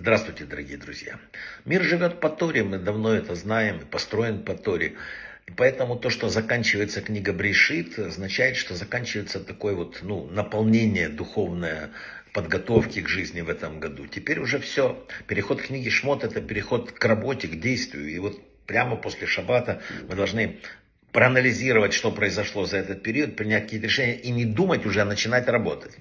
Здравствуйте, дорогие друзья. Мир живет по Торе, мы давно это знаем, и построен по Торе. И поэтому то, что заканчивается книга Брешит, означает, что заканчивается такое вот, ну, наполнение духовное подготовки к жизни в этом году. Теперь уже все. Переход книги Шмот – это переход к работе, к действию. И вот прямо после Шаббата мы должны проанализировать, что произошло за этот период, принять какие-то решения и не думать уже, а начинать работать.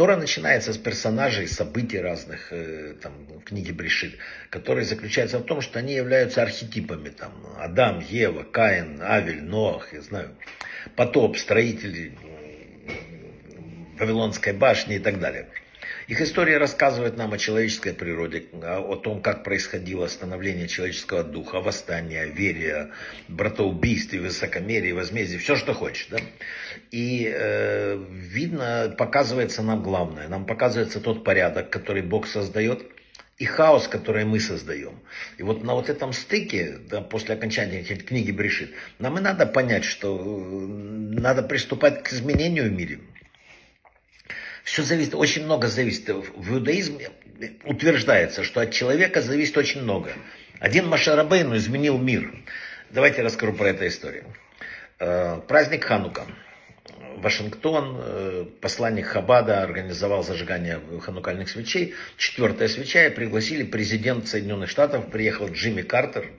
Тора начинается с персонажей, событий разных, э, там, в книге Брешит, которые заключаются в том, что они являются архетипами. Там, Адам, Ева, Каин, Авель, Ноах, я знаю, потоп, строитель Вавилонской башни и так далее. Их история рассказывает нам о человеческой природе, о том, как происходило становление человеческого духа, о вере, братоубийстве, высокомерии, возмездии, все, что хочешь. Да? И э, видно, показывается нам главное. Нам показывается тот порядок, который Бог создает, и хаос, который мы создаем. И вот на вот этом стыке, да, после окончания книги Брешит, нам и надо понять, что э, надо приступать к изменению в. Все зависит, очень много зависит. В иудаизме утверждается, что от человека зависит очень много. Один Машарабейну изменил мир. Давайте расскажу про эту историю. Э, праздник Ханука. Вашингтон, э, посланник Хабада организовал зажигание ханукальных свечей. Четвертая свеча, и пригласили президент Соединенных Штатов, приехал Джимми Картер,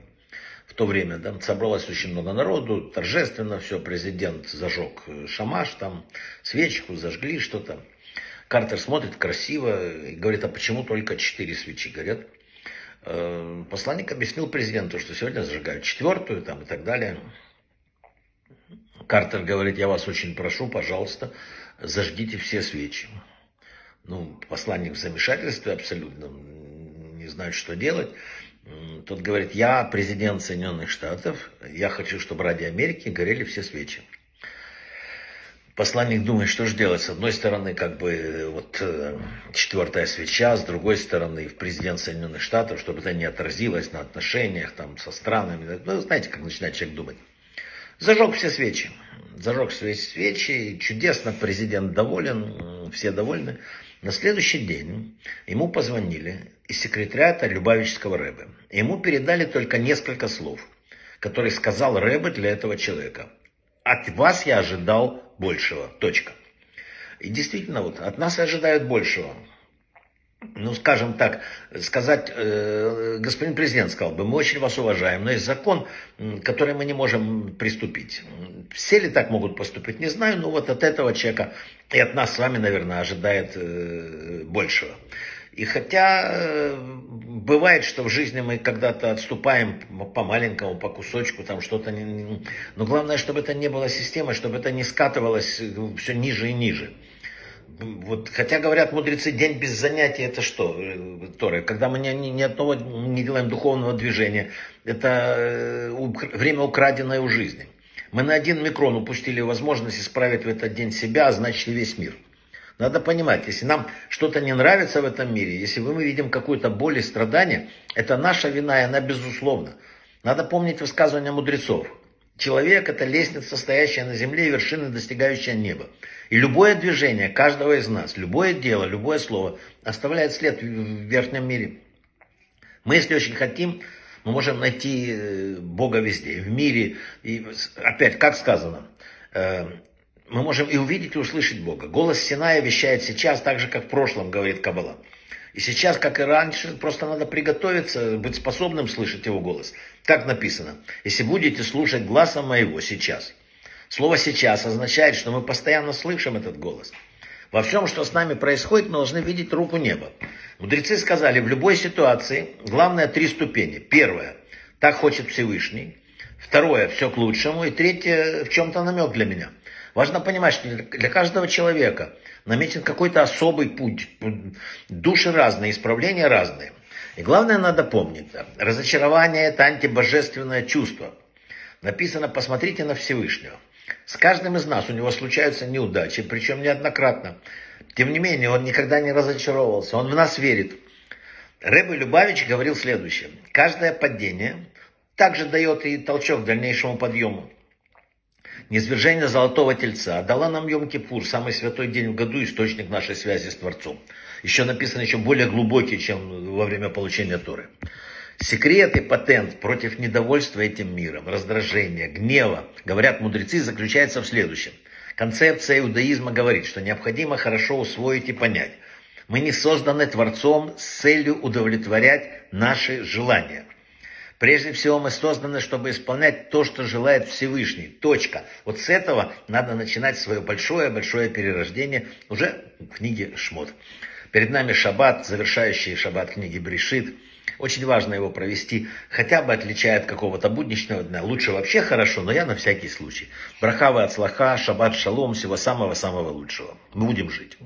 в то время, да, собралось очень много народу, торжественно все, президент зажег шамаш, там свечку зажгли, что-то. Картер смотрит красиво и говорит, а почему только четыре свечи горят? Э, посланник объяснил президенту, что сегодня зажигают четвертую там, и так далее. Картер говорит, я вас очень прошу, пожалуйста, зажгите все свечи. Ну, посланник в замешательстве абсолютно, не знает, что делать. Тот говорит, я президент Соединенных Штатов, я хочу, чтобы ради Америки горели все свечи посланник думает, что же делать. С одной стороны, как бы вот э, четвертая свеча, с другой стороны, в президент Соединенных Штатов, чтобы это не отразилось на отношениях там со странами. Ну, знаете, как начинает человек думать. Зажег все свечи. Зажег все свечи. Чудесно, президент доволен, все довольны. На следующий день ему позвонили из секретариата Любавического Рэбе. Ему передали только несколько слов, которые сказал Рэбе для этого человека – от вас я ожидал большего. Точка. И действительно, вот от нас ожидают большего. Ну, скажем так, сказать, э, господин президент сказал бы, мы очень вас уважаем, но есть закон, который мы не можем приступить. Все ли так могут поступить, не знаю, но вот от этого человека и от нас с вами, наверное, ожидает э, большего. И хотя э, бывает, что в жизни мы когда-то отступаем по маленькому, по кусочку, там что-то... Но главное, чтобы это не было системой, чтобы это не скатывалось э, все ниже и ниже. Вот, хотя говорят мудрецы, день без занятий это что, э, Торы? Когда мы ни, ни одного не делаем духовного движения, это время украденное у жизни. Мы на один микрон упустили возможность исправить в этот день себя, а значит и весь мир. Надо понимать, если нам что-то не нравится в этом мире, если мы видим какую-то боль и страдание, это наша вина, и она безусловна. Надо помнить высказывания мудрецов. Человек – это лестница, стоящая на земле и вершина, достигающая неба. И любое движение каждого из нас, любое дело, любое слово оставляет след в верхнем мире. Мы, если очень хотим, мы можем найти э, Бога везде, в мире. И опять, как сказано, э, мы можем и увидеть, и услышать Бога. Голос Синая вещает сейчас так же, как в прошлом, говорит Каббала. И сейчас, как и раньше, просто надо приготовиться, быть способным слышать его голос. Как написано, если будете слушать глаза моего сейчас. Слово «сейчас» означает, что мы постоянно слышим этот голос. Во всем, что с нами происходит, мы должны видеть руку неба. Мудрецы сказали, в любой ситуации главное три ступени. Первое, так хочет Всевышний. Второе, все к лучшему. И третье, в чем-то намек для меня – Важно понимать, что для каждого человека наметен какой-то особый путь. Души разные, исправления разные. И главное надо помнить, разочарование это антибожественное чувство. Написано, посмотрите на Всевышнего. С каждым из нас у него случаются неудачи, причем неоднократно. Тем не менее, он никогда не разочаровывался, он в нас верит. Рэбе Любавич говорил следующее. Каждое падение также дает и толчок к дальнейшему подъему. Низвержение Золотого Тельца дала нам Йом-Кипур, самый святой день в году, источник нашей связи с Творцом. еще написаны еще более глубокие, чем во время получения Торы. Секрет и патент против недовольства этим миром, раздражения, гнева, говорят мудрецы, заключается в следующем. Концепция иудаизма говорит, что необходимо хорошо усвоить и понять. Мы не созданы Творцом с целью удовлетворять наши желания. Прежде всего мы созданы, чтобы исполнять то, что желает Всевышний. Точка. Вот с этого надо начинать свое большое-большое перерождение уже в книге Шмот. Перед нами шаббат, завершающий шаббат книги Брешит. Очень важно его провести, хотя бы отличая от какого-то будничного дня. Лучше вообще хорошо, но я на всякий случай. Брахавы от слаха, шаббат шалом, всего самого-самого лучшего. Мы будем жить.